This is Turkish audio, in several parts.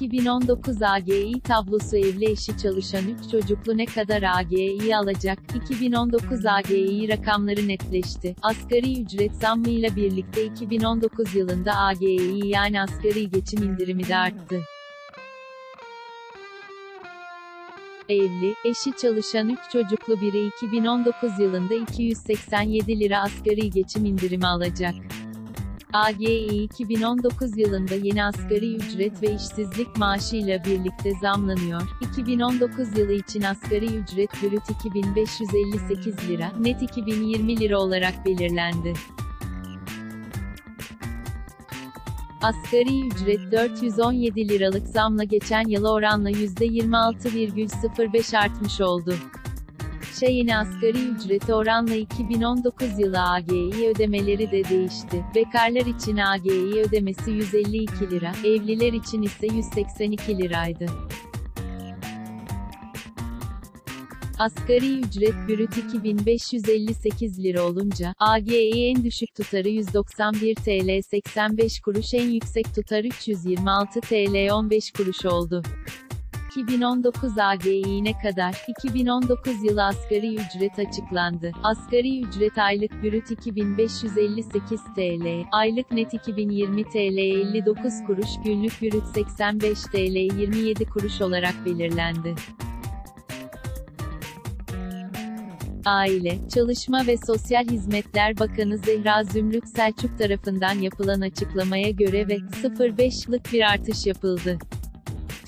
2019 AGİ tablosu evli eşi çalışan 3 çocuklu ne kadar AGİ alacak? 2019 AGİ rakamları netleşti. Asgari ücret zammıyla birlikte 2019 yılında AGİ yani asgari geçim indirimi de arttı. Evli, eşi çalışan 3 çocuklu biri 2019 yılında 287 lira asgari geçim indirimi alacak. AGİ 2019 yılında yeni asgari ücret ve işsizlik maaşıyla birlikte zamlanıyor. 2019 yılı için asgari ücret brüt 2558 lira, net 2020 lira olarak belirlendi. Asgari ücret 417 liralık zamla geçen yıla oranla %26,05 artmış oldu. İşe yeni asgari ücreti oranla 2019 yılı AGİ ödemeleri de değişti. Bekarlar için AGİ ödemesi 152 lira, evliler için ise 182 liraydı. Asgari ücret brüt 2558 lira olunca, AGİ en düşük tutarı 191 TL 85 kuruş en yüksek tutar 326 TL 15 kuruş oldu. 2019 AGİ ne kadar? 2019 yılı asgari ücret açıklandı. Asgari ücret aylık brüt 2558 TL, aylık net 2020 TL 59 kuruş, günlük brüt 85 TL 27 kuruş olarak belirlendi. Aile, Çalışma ve Sosyal Hizmetler Bakanı Zehra Zümrüt Selçuk tarafından yapılan açıklamaya göre ve 0.5'lık bir artış yapıldı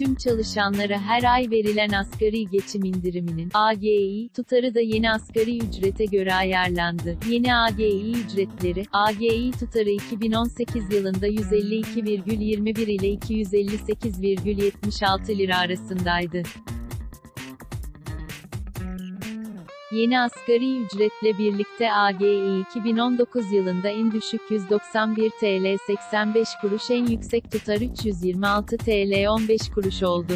tüm çalışanlara her ay verilen asgari geçim indiriminin AGİ tutarı da yeni asgari ücrete göre ayarlandı. Yeni AGİ ücretleri AGİ tutarı 2018 yılında 152,21 ile 258,76 lira arasındaydı. Yeni asgari ücretle birlikte AGİ 2019 yılında en düşük 191 TL 85 kuruş en yüksek tutar 326 TL 15 kuruş oldu.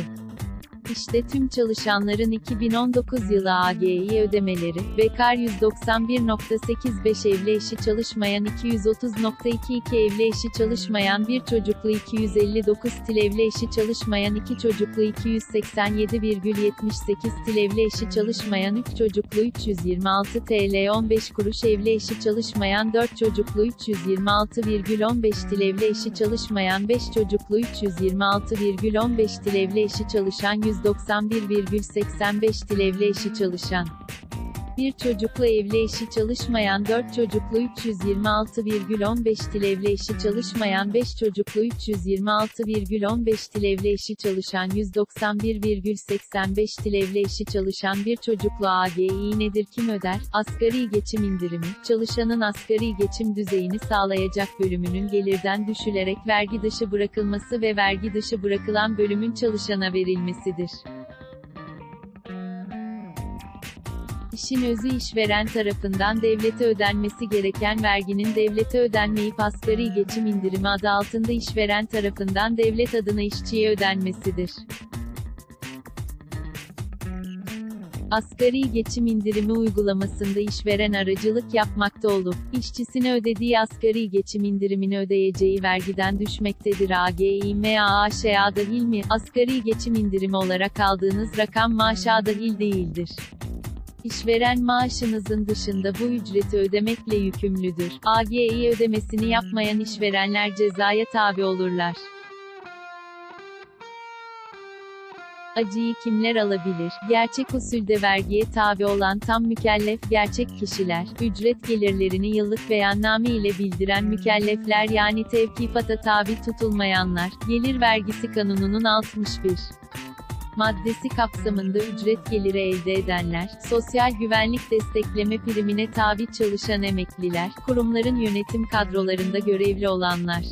İşte tüm çalışanların 2019 yılı AGİ ödemeleri, bekar 191.85 evli eşi çalışmayan 230.22 evli eşi çalışmayan bir çocuklu 259 til evli eşi çalışmayan 2 çocuklu 287,78 til evli eşi çalışmayan 3 çocuklu 326 TL 15 kuruş evli eşi çalışmayan 4 çocuklu 326,15 til evli eşi çalışmayan 5 çocuklu 326,15 til evli eşi çalışan 100 191,85 til evli eşi çalışan. Bir çocuklu evli eşi çalışmayan 4 çocuklu 326,15 til evli eşi çalışmayan 5 çocuklu 326,15 til evli eşi çalışan 191,85 til evli eşi çalışan bir çocuklu AGİ nedir kim öder? Asgari geçim indirimi, çalışanın asgari geçim düzeyini sağlayacak bölümünün gelirden düşülerek vergi dışı bırakılması ve vergi dışı bırakılan bölümün çalışana verilmesidir. İşin özü işveren tarafından devlete ödenmesi gereken verginin devlete ödenmeyip asgari geçim indirimi adı altında işveren tarafından devlet adına işçiye ödenmesidir. Asgari geçim indirimi uygulamasında işveren aracılık yapmakta olup, işçisine ödediği asgari geçim indirimini ödeyeceği vergiden düşmektedir. AGİ MAAŞ'a dahil mi? Asgari geçim indirimi olarak aldığınız rakam maaşa dahil değildir. İşveren maaşınızın dışında bu ücreti ödemekle yükümlüdür. AGİ ödemesini yapmayan işverenler cezaya tabi olurlar. Acıyı kimler alabilir? Gerçek usulde vergiye tabi olan tam mükellef gerçek kişiler, ücret gelirlerini yıllık beyanname ile bildiren mükellefler yani tevkifata tabi tutulmayanlar, gelir vergisi kanununun 61 maddesi kapsamında ücret geliri elde edenler, sosyal güvenlik destekleme primine tabi çalışan emekliler, kurumların yönetim kadrolarında görevli olanlar.